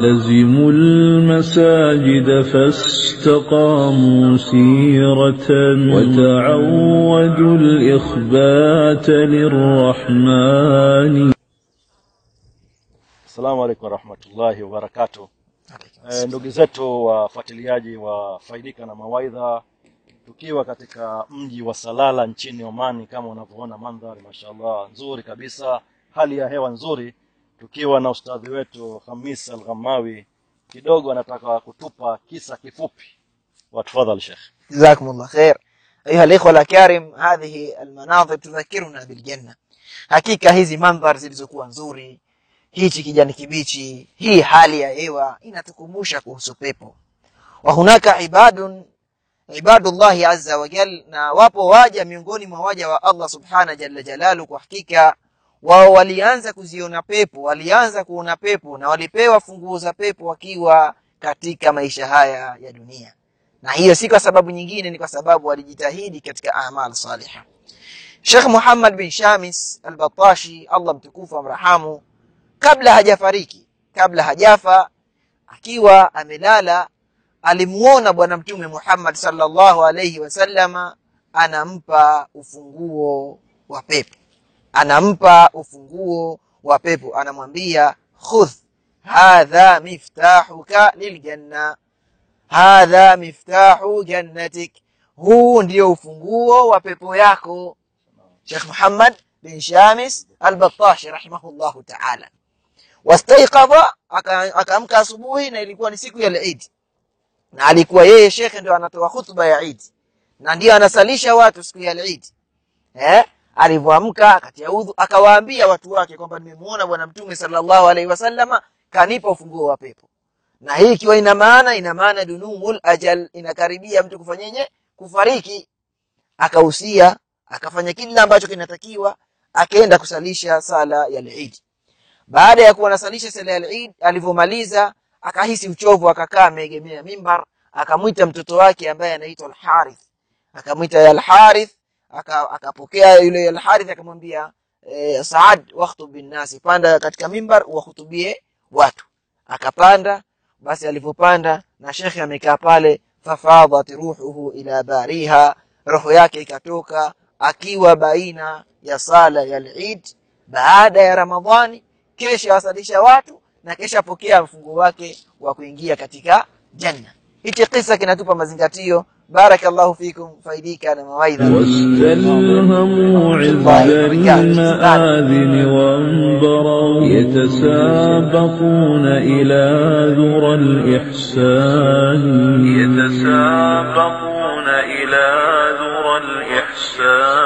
لزموا المساجد فاستقاموا سيرة وتعودوا الإخبات للرحمن Assalamu alaikum warahmatullahi wabarakatuh. E, ndugu zetu wafuatiliaji wa Faidika na Mawaidha, tukiwa katika mji wa Salala nchini Omani, kama unavyoona mandhari mashallah nzuri kabisa, hali ya hewa nzuri, tukiwa na ustadhi wetu Khamis Al-Ghamawi, kidogo anataka kutupa kisa kifupi. Watafadhali Sheikh. جزاكم الله خير أيها الإخوة الأكارم هذه المناظر تذكرنا بالجنة hakika hizi mandhari zilizokuwa nzuri hichi kijani kibichi hii hali ya hewa inatukumbusha kuhusu pepo wa hunaka ibadun ibadullahi azza wa jal na wapo waja miongoni mwa waja wa allah subhana jalla jalalu kwa hakika wao walianza kuziona pepo walianza kuona pepo na walipewa funguo za pepo wakiwa katika maisha haya ya dunia. Na hiyo si kwa sababu nyingine ni kwa sababu walijitahidi katika amal saliha Sheikh Muhammad bin Shamis al-Battashi, Allah mtukufu amrahamu kabla hajafariki kabla hajafa akiwa amelala alimuona bwana mtume Muhammad sallallahu alayhi wasallama anampa ufunguo wa pepo anampa ufunguo wa pepo anamwambia khudh hadha miftahuka liljanna hadha miftahu jannatik. Huu ndio ufunguo wa pepo yako. Sheikh Muhammad bin Shamis al-Battashi rahimahullahu ta'ala. Wastaiqadha akaamka asubuhi na ilikuwa ni siku ya Eid. Na alikuwa yeye shekhe ndio anatoa khutba ya Eid. Na ndio anasalisha watu siku ya Eid. Eh alivyoamka akatia udhu akawaambia watu wake kwamba nimemuona bwana mtume sallallahu alaihi wasallama kanipa ufunguo wa pepo. Na hii ikiwa ina maana ina maana dunumul ajal inakaribia mtu kufanyenye kufariki. Akahusia akafanya kila ambacho kinatakiwa akaenda kusalisha sala ya Eid. Baada ya kuwa anasalisha sala ya Eid alivyomaliza akahisi uchovu akakaa ameegemea mimbar akamwita mtoto wake ambaye anaitwa Al-Harith. Akamwita ya Al-Harith akapokea yule Al-Harith akamwambia e, Saad wakhutub bin nasi panda katika mimbar wahutubie watu. Akapanda basi alivyopanda na shekhe amekaa pale fafadhat ruhuhu ila bariha. Roho yake ikatoka akiwa baina ya sala ya Eid baada ya Ramadhani kesha wasalisha watu na kesha pokea mfungo wake wa kuingia katika janna. Hichi kisa kinatupa mazingatio بارك الله فيكم فإلي كان مميزا. واستلهم طيب، عز المآذن وانبروا يتسابقون إلى ذرى الإحسان. يتسابقون إلى ذرى الإحسان.